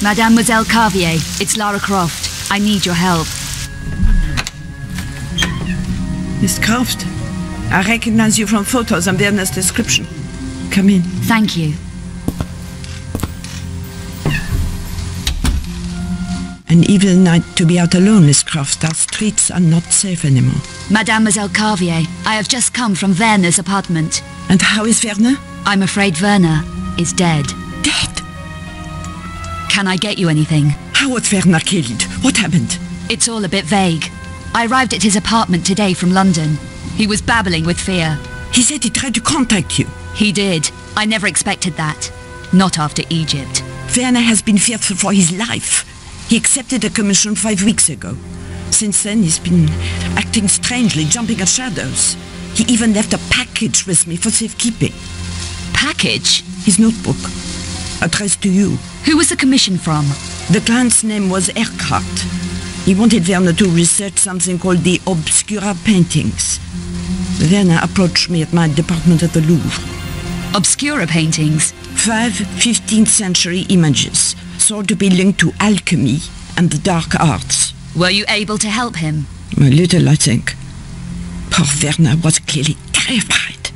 Who is it? Mademoiselle Carvier, it's Lara Croft. I need your help. Miss Croft, I recognize you from photos and Werner's description. Come in. Thank you. An evil night to be out alone, Miss Croft. Our streets are not safe anymore. Mademoiselle Carvier, I have just come from Werner's apartment. And how is Werner? I'm afraid Werner is. Dead. Can I get you anything? How was Werner killed? What happened? It's all a bit vague. I arrived at his apartment today from London. He was babbling with fear. He said he tried to contact you. He did. I never expected that. Not after Egypt. Werner has been fearful for his life. He accepted a commission five weeks ago. Since then, he's been acting strangely, jumping at shadows. He even left a package with me for safekeeping. Package? His notebook. Addressed to you. Who was the commission from? The client's name was Eckhardt. He wanted Werner to research something called the Obscura paintings. Werner approached me at my department at the Louvre. Obscura paintings? Five 15th century images, thought to be linked to alchemy and the dark arts. Were you able to help him? A little, I think. Poor Werner was clearly terrified.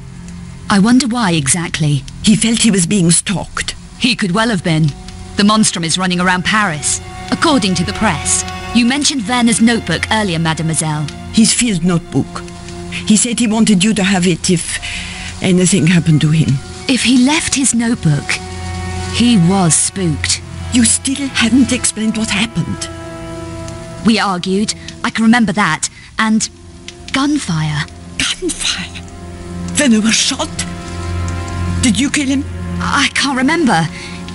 I wonder why exactly. He felt he was being stalked. He could well have been. The monstrum is running around Paris, according to the press. You mentioned Werner's notebook earlier, mademoiselle. His field notebook. He said he wanted you to have it if anything happened to him. If he left his notebook, he was spooked. You still haven't explained what happened. We argued, I can remember that, and gunfire. Gunfire? Werner was shot? Did you kill him? I can't remember.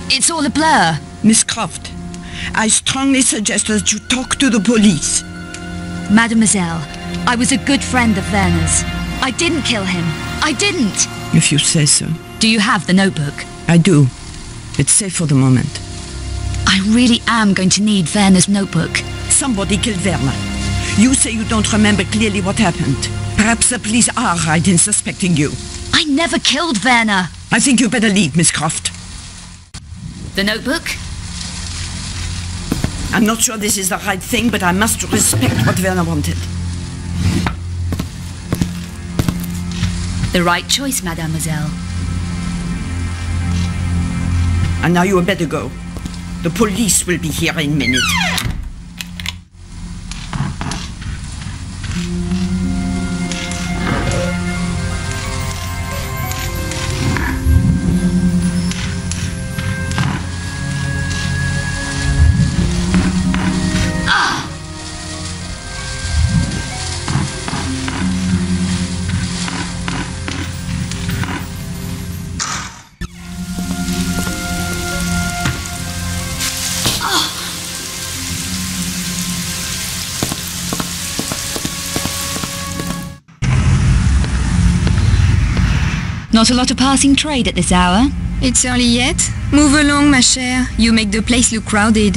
It's all a blur. Miss Croft, I strongly suggest that you talk to the police. Mademoiselle, I was a good friend of Werner's. I didn't kill him. I didn't. If you say so. Do you have the notebook? I do. It's safe for the moment. I really am going to need Werner's notebook. Somebody killed Werner. You say you don't remember clearly what happened. Perhaps the police are right in suspecting you. I never killed Werner. I think you better leave, Miss Croft. The notebook? I'm not sure this is the right thing, but I must respect what Werner wanted. The right choice, mademoiselle. And now you had better go. The police will be here in a minute. Not a lot of passing trade at this hour. It's early yet. Move along, ma chère. You make the place look crowded.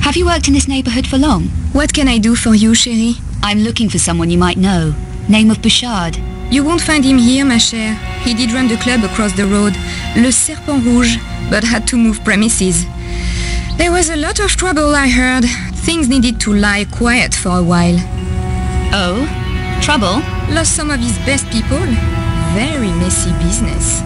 Have you worked in this neighborhood for long? What can I do for you, chérie? I'm looking for someone you might know. Name of Bouchard. You won't find him here, ma chère. He did run the club across the road, Le Serpent Rouge, but had to move premises. There was a lot of trouble, I heard. Things needed to lie quiet for a while. Oh? Trouble? Lost some of his best people. Very messy business.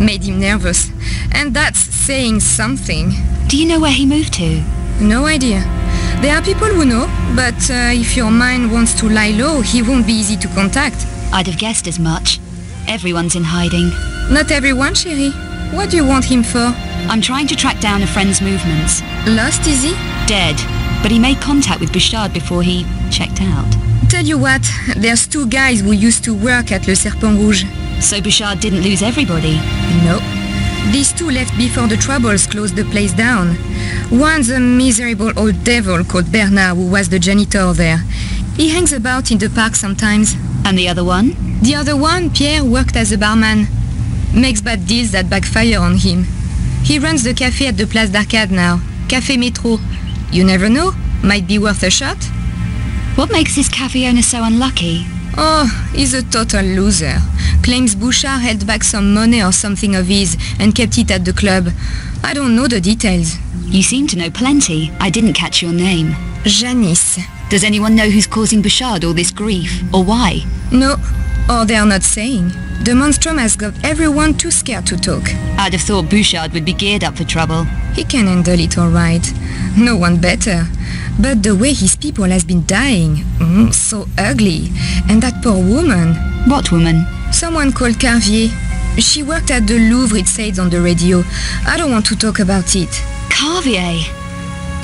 Made him nervous. And that's saying something. Do you know where he moved to? No idea. There are people who know, but uh, if your mind wants to lie low, he won't be easy to contact. I'd have guessed as much. Everyone's in hiding. Not everyone, chérie. What do you want him for? I'm trying to track down a friend's movements. Lost, is he? Dead. But he made contact with Bouchard before he checked out. Tell you what, there's two guys who used to work at Le Serpent Rouge. So Bouchard didn't lose everybody? No. These two left before the troubles closed the place down. One's a miserable old devil called Bernard who was the janitor there. He hangs about in the park sometimes. And the other one? The other one, Pierre, worked as a barman. Makes bad deals that backfire on him. He runs the cafe at the Place d'Arcade now. Café Métro. You never know. Might be worth a shot. What makes this cafe owner so unlucky? Oh, he's a total loser. Claims Bouchard held back some money or something of his and kept it at the club. I don't know the details. You seem to know plenty. I didn't catch your name. Janice. Does anyone know who's causing Bouchard all this grief, or why? No, or they are not saying. The monstrum has got everyone too scared to talk. I'd have thought Bouchard would be geared up for trouble. He can handle it all right. No one better. But the way his people has been dying, mm, so ugly. And that poor woman. What woman? Someone called Carvier. She worked at the Louvre, it says on the radio. I don't want to talk about it. Carvier.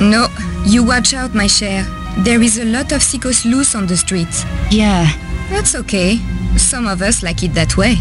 No, you watch out, my cher. There is a lot of sickos loose on the streets. Yeah. That's okay. Some of us like it that way.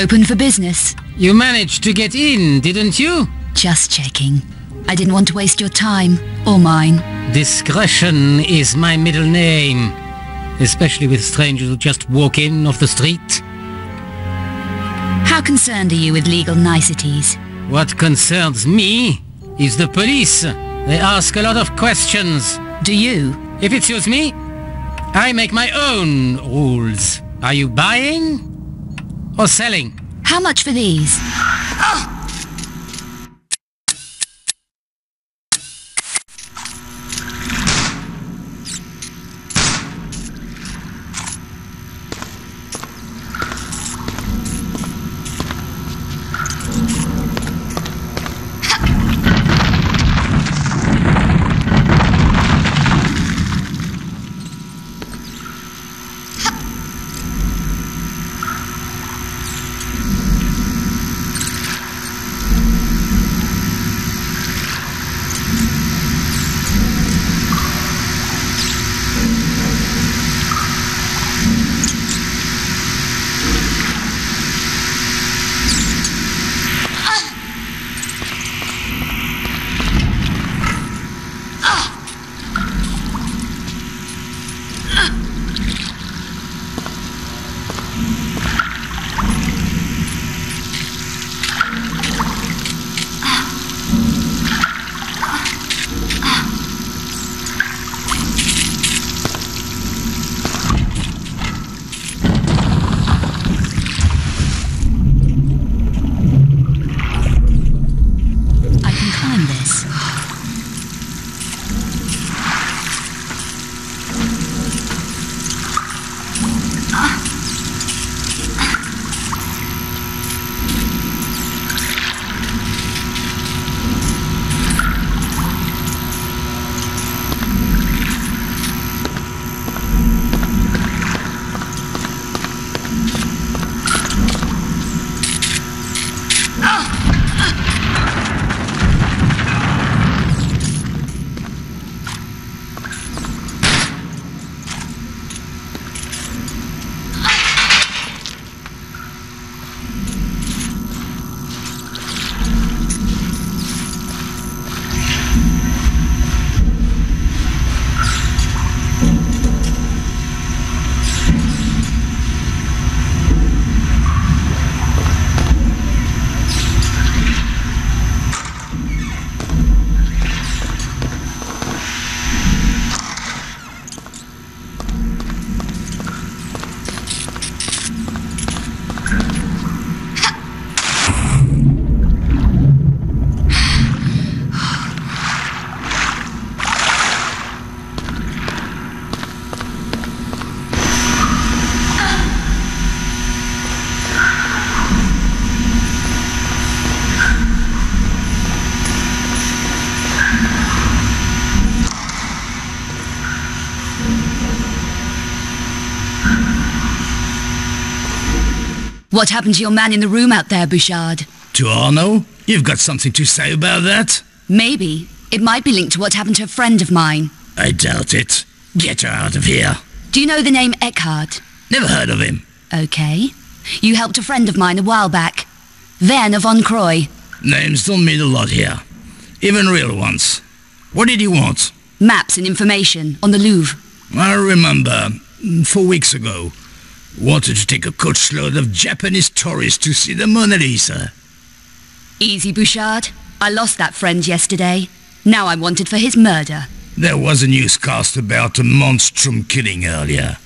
Open for business. You managed to get in, didn't you? Just checking. I didn't want to waste your time, or mine. Discretion is my middle name. Especially with strangers who just walk in off the street. How concerned are you with legal niceties? What concerns me is the police. They ask a lot of questions. Do you? If it suits me, I make my own rules. Are you buying or selling? How much for these? What happened to your man in the room out there, Bouchard? To Arnaud? You've got something to say about that? Maybe. It might be linked to what happened to a friend of mine. I doubt it. Get her out of here. Do you know the name Eckhardt? Never heard of him. Okay. You helped a friend of mine a while back. Werner von Croy. Names don't mean a lot here. Even real ones. What did he want? Maps and information on the Louvre. I remember, four weeks ago, wanted to take a coachload of Japanese tourists to see the Mona Lisa. Easy, Bouchard. I lost that friend yesterday. Now I'm wanted for his murder. There was a newscast about a monstrum killing earlier.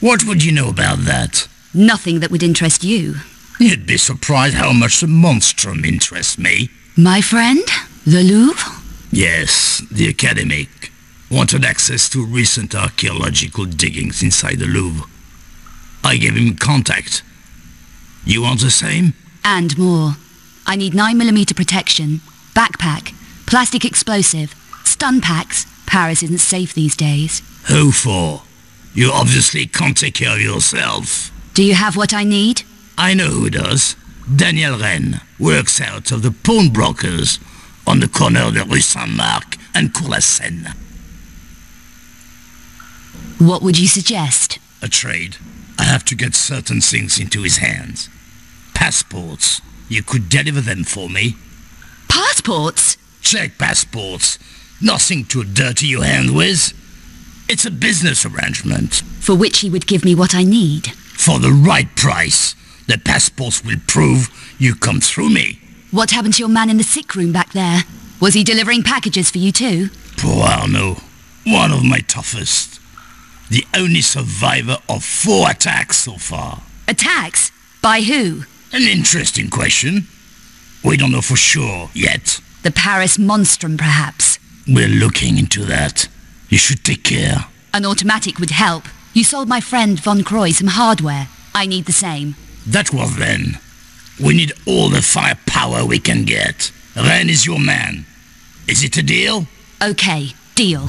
What would you know about that? Nothing that would interest you. You'd be surprised how much the monstrum interests me. My friend? The Louvre? Yes, the academic wanted access to recent archaeological diggings inside the Louvre. I gave him contact. You want the same? And more. I need 9mm protection, backpack, plastic explosive, stun packs. Paris isn't safe these days. Who for? You obviously can't take care of yourself. Do you have what I need? I know who does. Daniel Rennes works out of the pawnbrokers on the corner of the Rue Saint-Marc and Cour la Seine. What would you suggest? A trade. I have to get certain things into his hands. Passports. You could deliver them for me. Passports? Check passports. Nothing to dirty your hand with. It's a business arrangement. For which he would give me what I need. For the right price. The passports will prove you come through me. What happened to your man in the sick room back there? Was he delivering packages for you too? Poor Arnaud. One of my toughest. The only survivor of four attacks so far. Attacks? By who? An interesting question. We don't know for sure yet. The Paris Monstrum, perhaps. We're looking into that. You should take care. An automatic would help. You sold my friend Von Croy some hardware. I need the same. That was then. We need all the firepower we can get. Rennes is your man. Is it a deal? Okay, deal.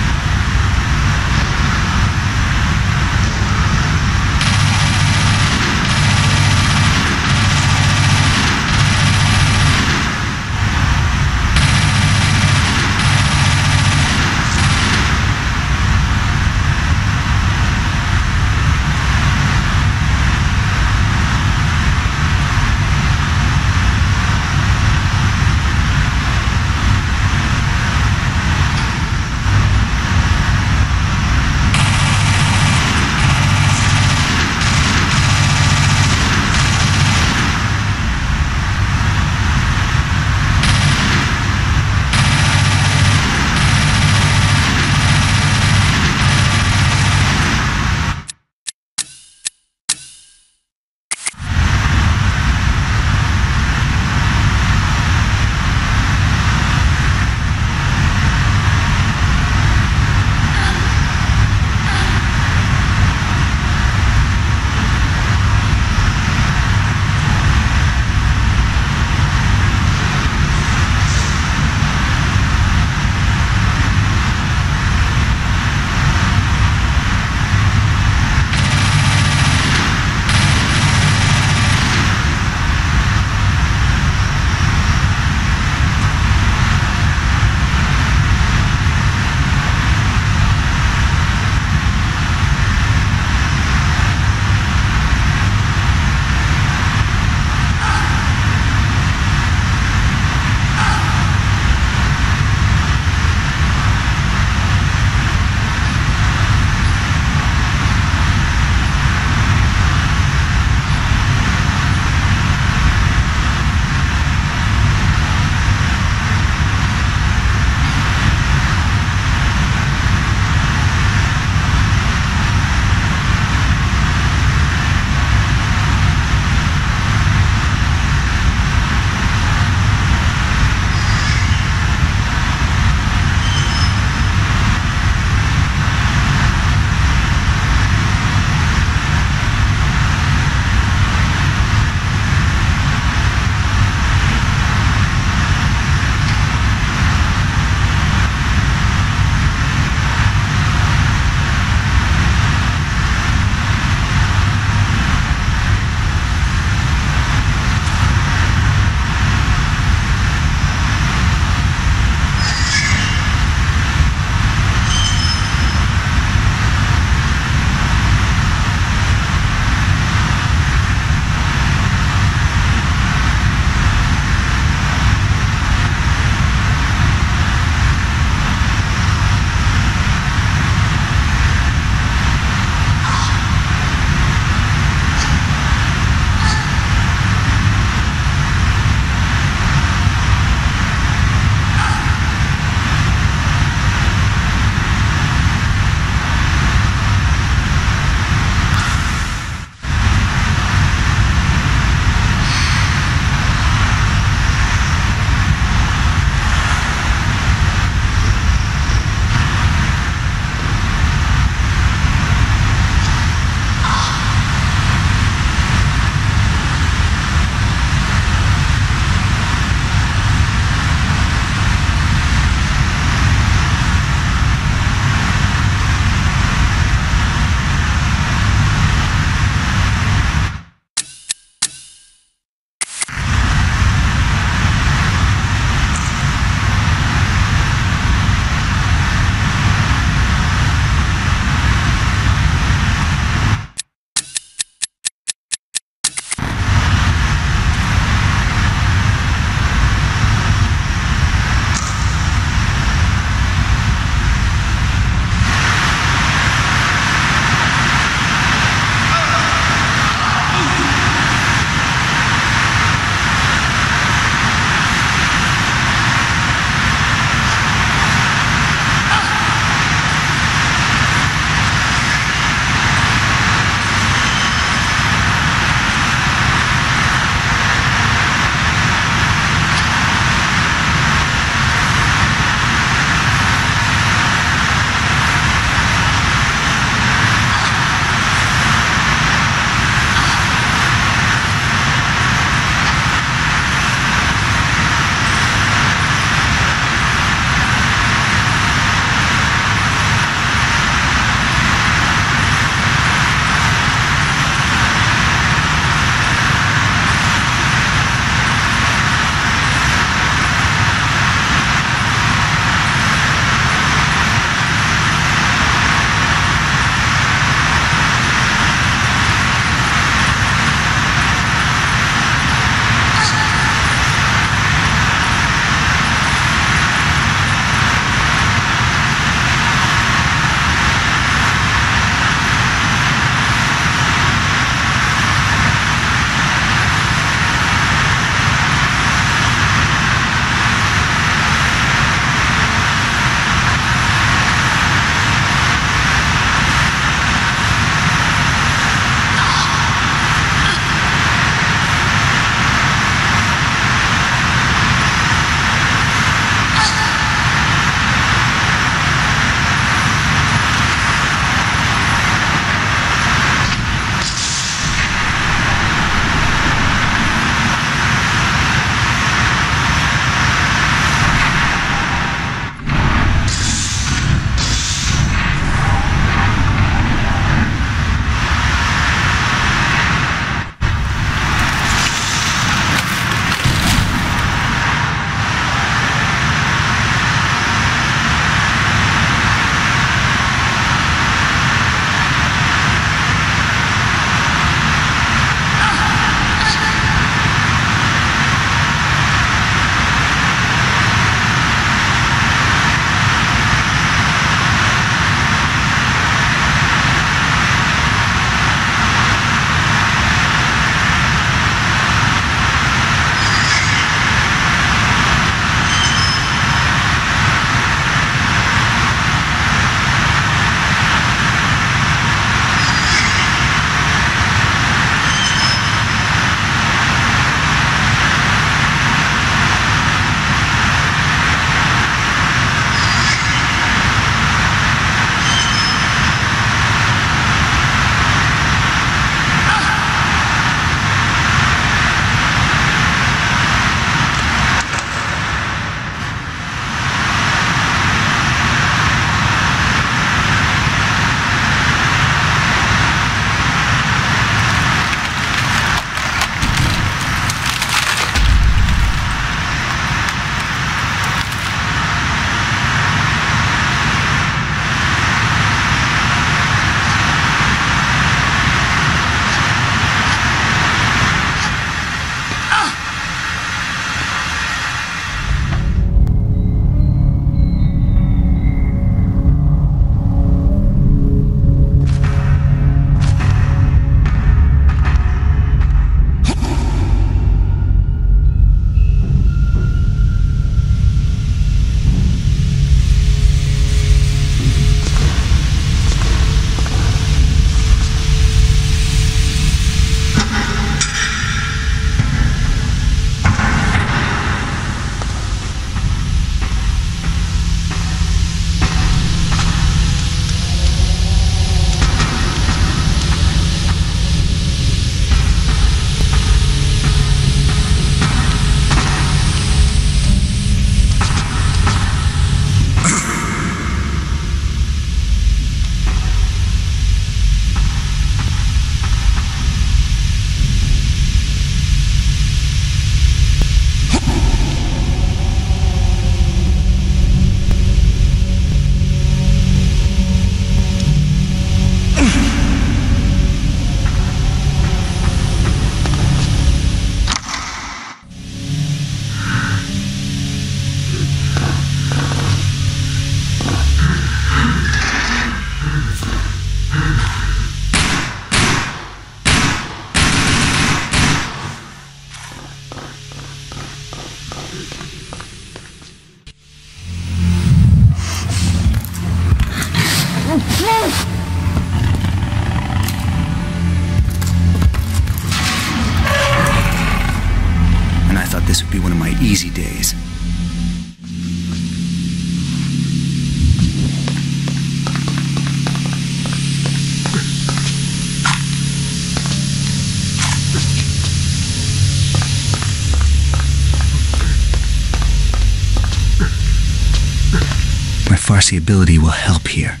Ability will help here.